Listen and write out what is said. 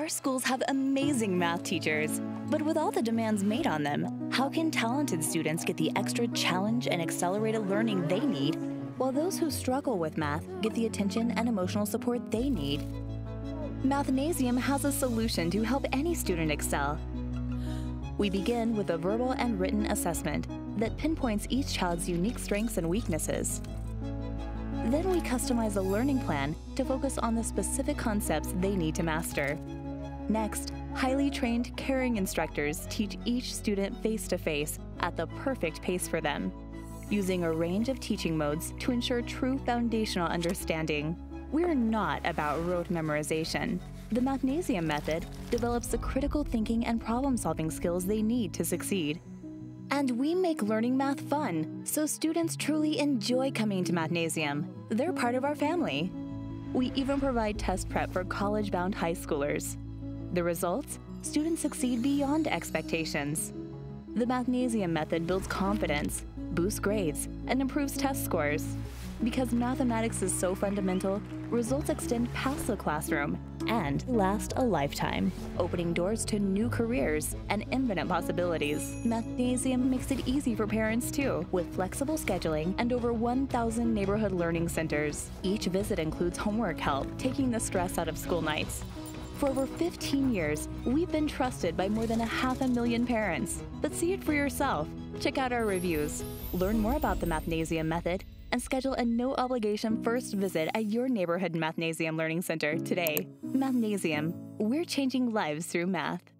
Our schools have amazing math teachers, but with all the demands made on them, how can talented students get the extra challenge and accelerated learning they need, while those who struggle with math get the attention and emotional support they need? Mathnasium has a solution to help any student excel. We begin with a verbal and written assessment that pinpoints each child's unique strengths and weaknesses. Then we customize a learning plan to focus on the specific concepts they need to master. Next, highly trained, caring instructors teach each student face to face at the perfect pace for them, using a range of teaching modes to ensure true foundational understanding. We're not about rote memorization. The Mathnasium method develops the critical thinking and problem solving skills they need to succeed. And we make learning math fun, so students truly enjoy coming to Mathnasium. They're part of our family. We even provide test prep for college bound high schoolers. The results? Students succeed beyond expectations. The Mathnasium method builds confidence, boosts grades, and improves test scores. Because mathematics is so fundamental, results extend past the classroom and last a lifetime, opening doors to new careers and infinite possibilities. Mathnasium makes it easy for parents too, with flexible scheduling and over 1,000 neighborhood learning centers. Each visit includes homework help, taking the stress out of school nights. For over 15 years, we've been trusted by more than a half a million parents. But see it for yourself. Check out our reviews. Learn more about the Mathnasium method and schedule a no obligation first visit at your neighborhood Mathnasium Learning Center today. Mathnasium, we're changing lives through math.